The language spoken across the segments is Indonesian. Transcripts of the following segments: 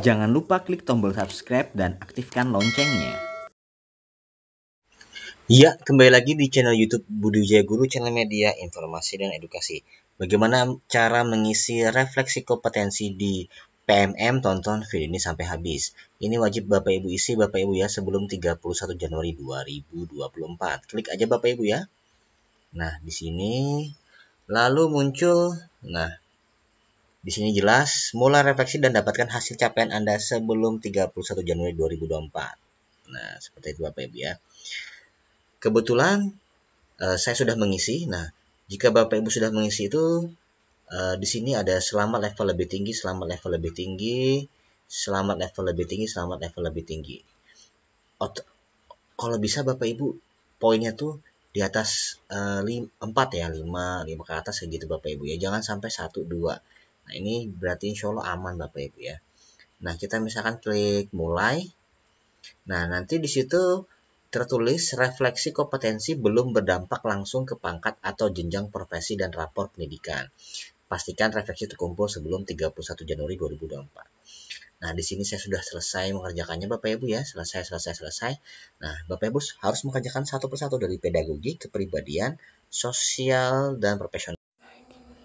Jangan lupa klik tombol subscribe dan aktifkan loncengnya. Ya, kembali lagi di channel YouTube Budi Wijaya Guru, channel media informasi dan edukasi. Bagaimana cara mengisi refleksi kompetensi di PMM? Tonton video ini sampai habis. Ini wajib Bapak Ibu isi Bapak Ibu ya sebelum 31 Januari 2024. Klik aja Bapak Ibu ya. Nah, di sini lalu muncul nah di sini jelas, mulai refleksi dan dapatkan hasil capaian Anda sebelum 31 Januari 2024. Nah, seperti itu Bapak Ibu ya. Kebetulan uh, saya sudah mengisi. Nah, jika Bapak Ibu sudah mengisi itu uh, di sini ada selamat level lebih tinggi, selamat level lebih tinggi, selamat level lebih tinggi, selamat level lebih tinggi. Ot kalau bisa Bapak Ibu poinnya tuh di atas uh, 4 ya, 5, 5 ke atas segitu Bapak Ibu ya. Jangan sampai 1 2 Nah, ini berarti insya Allah aman Bapak Ibu ya. Nah, kita misalkan klik mulai. Nah, nanti di situ tertulis refleksi kompetensi belum berdampak langsung ke pangkat atau jenjang profesi dan rapor pendidikan. Pastikan refleksi terkumpul sebelum 31 Januari 2024. Nah, di sini saya sudah selesai mengerjakannya Bapak Ibu ya, selesai, selesai, selesai. Nah, Bapak Ibu harus mengerjakan satu persatu dari pedagogi, kepribadian, sosial, dan profesional.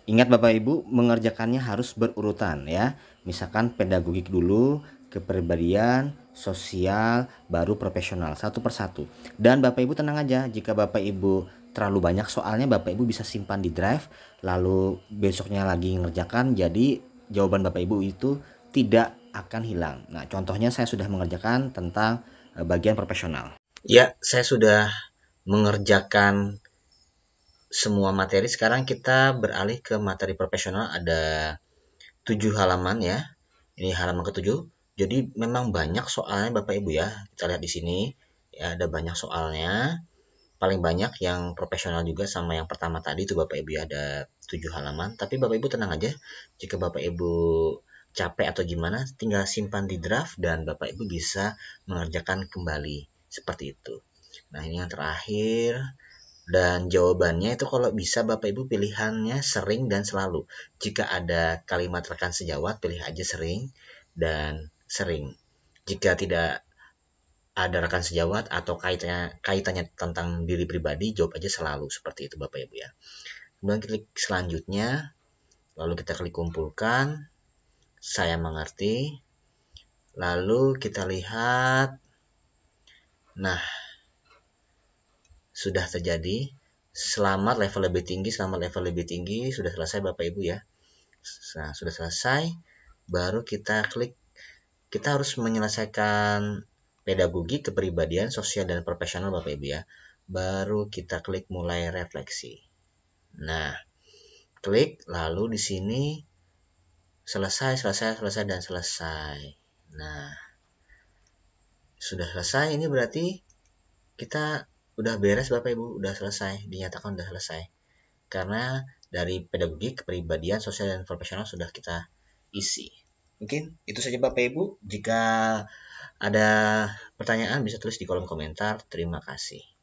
Ingat Bapak Ibu, mengerjakannya harus berurutan ya. Misalkan pedagogik dulu, kepribadian, sosial, baru profesional, satu persatu. Dan Bapak Ibu tenang aja, jika Bapak Ibu terlalu banyak soalnya Bapak Ibu bisa simpan di drive, lalu besoknya lagi ngerjakan, jadi jawaban Bapak Ibu itu tidak akan hilang. Nah, contohnya saya sudah mengerjakan tentang eh, bagian profesional. Ya, saya sudah mengerjakan semua materi sekarang kita beralih ke materi profesional. Ada tujuh halaman ya. Ini halaman ketujuh. Jadi memang banyak soalnya Bapak Ibu ya. Kita lihat di sini. Ya ada banyak soalnya. Paling banyak yang profesional juga sama yang pertama tadi itu Bapak Ibu ya. Ada tujuh halaman. Tapi Bapak Ibu tenang aja. Jika Bapak Ibu capek atau gimana tinggal simpan di draft dan Bapak Ibu bisa mengerjakan kembali seperti itu. Nah ini yang terakhir dan jawabannya itu kalau bisa Bapak Ibu pilihannya sering dan selalu. Jika ada kalimat rekan sejawat, pilih aja sering dan sering. Jika tidak ada rekan sejawat atau kaitannya kaitannya tentang diri pribadi, jawab aja selalu seperti itu Bapak Ibu ya. Kemudian klik selanjutnya, lalu kita klik kumpulkan. Saya mengerti. Lalu kita lihat. Nah, sudah terjadi. Selamat level lebih tinggi, selamat level lebih tinggi, sudah selesai Bapak Ibu ya. Nah, sudah selesai, baru kita klik. Kita harus menyelesaikan pedagogi, kepribadian, sosial, dan profesional Bapak Ibu ya. Baru kita klik mulai refleksi. Nah, klik, lalu di sini selesai, selesai, selesai, dan selesai. Nah, sudah selesai, ini berarti kita udah beres Bapak Ibu, udah selesai, dinyatakan udah selesai. Karena dari pedagogi, kepribadian, sosial dan profesional sudah kita isi. Mungkin itu saja Bapak Ibu. Jika ada pertanyaan bisa tulis di kolom komentar. Terima kasih.